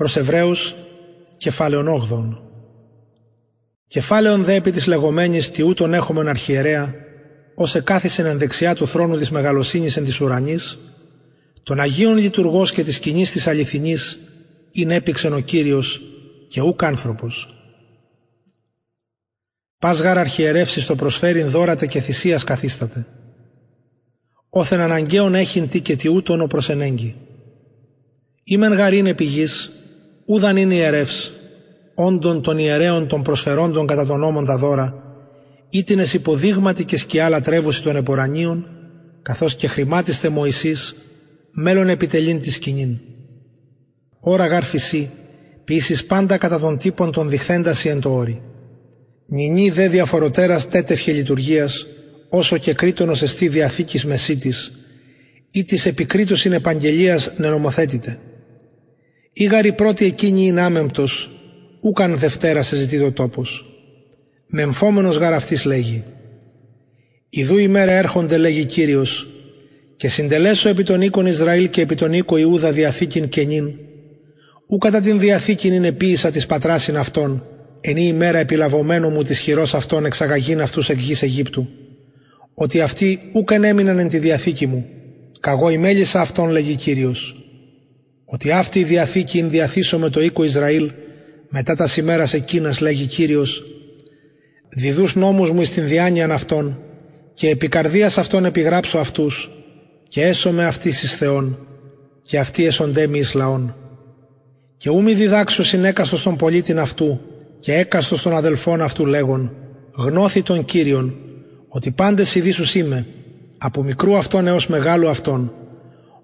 Προς Εβραίους, κεφάλαιον 8. Κεφάλαιον δε επί της λεγόμενης τι ούτων έχομεν αρχιερέα, ως εκάθισεν εν δεξιά του θρόνου της μεγαλοσύνης εν της ουρανής, τον Αγίον Λειτουργός και της κοινής της αληθινής, είναι έπηξεν ο Κύριος και ούκ άνθρωπος. Πας γάρ αρχιερεύσεις το προσφέρειν δώρατε και θυσίας καθίσταται. Όθεν αναγκαίον έχειν τι και τι ούτων ο προσενέγγι.Ήμεν γαρήν επιγής, ούδαν είναι ιερεύς, όντων των ιερέων των προσφερόντων κατά τον νόμον τα δώρα, ήτινες υποδείγματι και σκιά λατρεύουση των επορανίων, καθώς και χρημάτιστε Μωυσής, μέλλον επιτελήν της σκηνήν. Ωρα γάρ φυσί, ποιήσεις πάντα κατά των τύπων των διχθένταση εν το όρι. Νινή δε διαφοροτέρας τέτευχε λειτουργίας, όσο και κρίτονος εστί διαθήκης μεσίτης, ή της επικρίτως είναι επαγγελίας νενομοθέτητε. Ήγαρη πρώτη εκείνη είναι άμεμπτος, ούκαν Δευτέρα σε ζητεί τόπος. Μεμφόμενος γαραφτής λέγει «Ιδού ημέρα έρχονται λέγει Κύριος και συντελέσω επί των οίκων Ισραήλ και επί τον οίκο Ιούδα διαθήκην κενήν. Ου κατά την διαθήκην είναι ποίησα της πατράσιν αυτών εν η ημέρα επιλαβωμένο μου της χειρός αυτών εξαγαγήν αυτούς εκ γης Αιγύπτου. Ότι αυτοί ούκαν έμειναν εν τη διαθήκη μου. Καγώ ημέλησα αυτόν λέγει Κύριος ότι αυτή η διαθήκη είναι διαθήσω με το οίκο Ισραήλ μετά τα σημέρας εκείνας λέγει Κύριος διδούς νόμους μου στην διάνοιαν αυτών και επί καρδίας αυτών επιγράψω αυτούς και έσωμε αυτής εις Θεόν και αυτοί έσοντέ εις λαών. Και ού μη διδάξω συνέκαστος τον πολίτην αυτού και έκαστος των αδελφών αυτού λέγον γνώθη τον Κύριον ότι πάντες ειδήσους είμαι από μικρού αυτόν έως μεγάλου αυτόν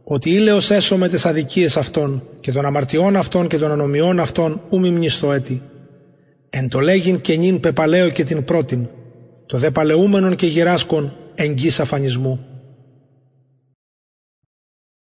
ότι ήλαιος έσωμε τις αδικίες αυτών και των αμαρτιών αυτών και των ανομιών αυτών ου μη μνηστο έτη. Εν το λέγειν και νυν πεπαλαίο και την πρώτην, το δε παλαιούμενον και γυράσκον εγγύς αφανισμού